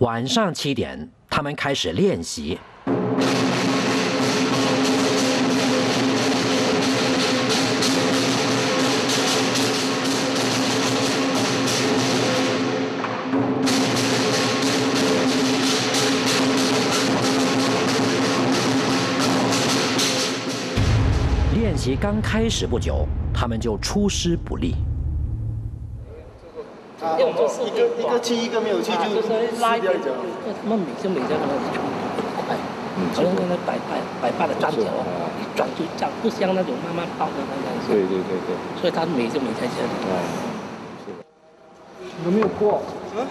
晚上七点，他们开始练习。练习刚开始不久，他们就出师不利。一个一个去一个没有去就拉一点，那美就美在那里冲快，好像那摆摆摆摆的站脚，一转就转，不像那种慢慢跑的那样。对对对对。所以它美就美在这样。有没有过？嗯？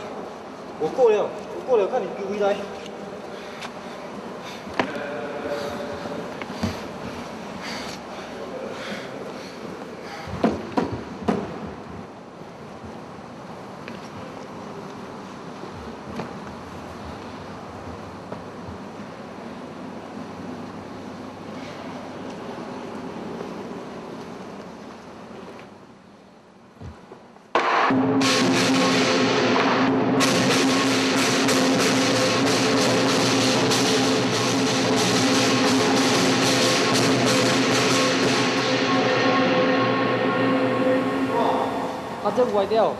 我过了，我过了，看你丢回来。啊，这歪掉。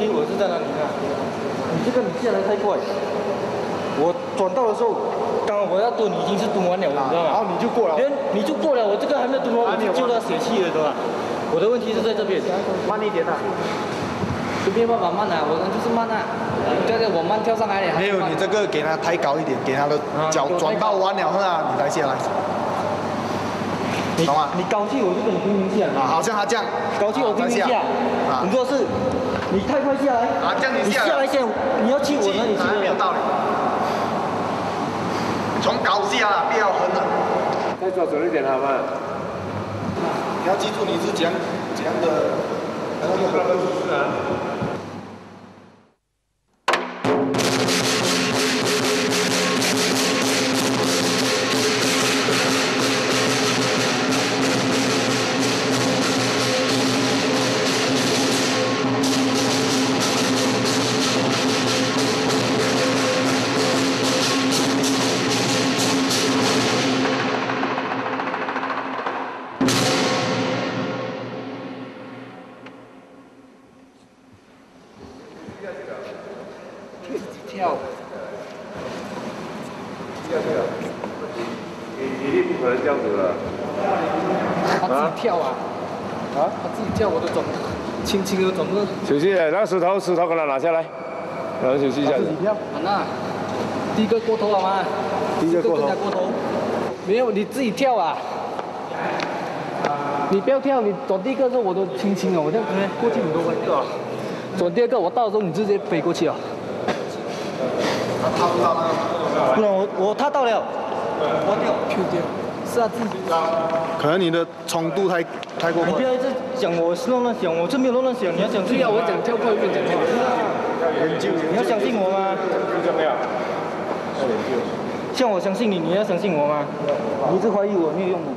题我是在哪里呢？你这个你下来太快，我转到的时候，刚刚我要蹲，已经是蹲完了，你知道吗？然后你就过了，连你就过了，我这个还没蹲完，我就就到血气了，对吧？我的问题是在这边，慢一点啊。就没办法慢啊，我就是慢啊。对对，我慢跳上来了。没有，你这个给他抬高一点，给他的脚转到弯了啊，你才下来。懂吗？你高气我就跟你拼命好像他这样，高气我拼命下。啊，你说是，你太快下来。啊，这样你下下来先，你要气我，那你气没有道理。从高下了，不要横了。再抓准一点好吗？你要记住你是怎样怎样的那个那个姿势啊。跳。你你力不可能这样子的。他自己跳啊！啊？他自己跳，我都转，轻轻的转个。休息，那石头石头给他拿下来，然后休息一下。自己跳。那第一个过头好吗？第一个过头。过头。没有，你自己跳啊！你不要跳，你转第一个时候我都轻轻的，我这样过去你都会掉。转第二个我到的时候你直接飞过去啊。踏不到那个。不然我我他到了，我掉，Q 掉。是啊，自己。可能你的冲度太太过快。你不要一直讲我是乱乱想，我真没有乱乱想，你要相信对啊，我讲跳快一点讲话。研究。你要相信我吗？怎么样？像我相信你，你要相信我吗？你一直怀疑我没有用的。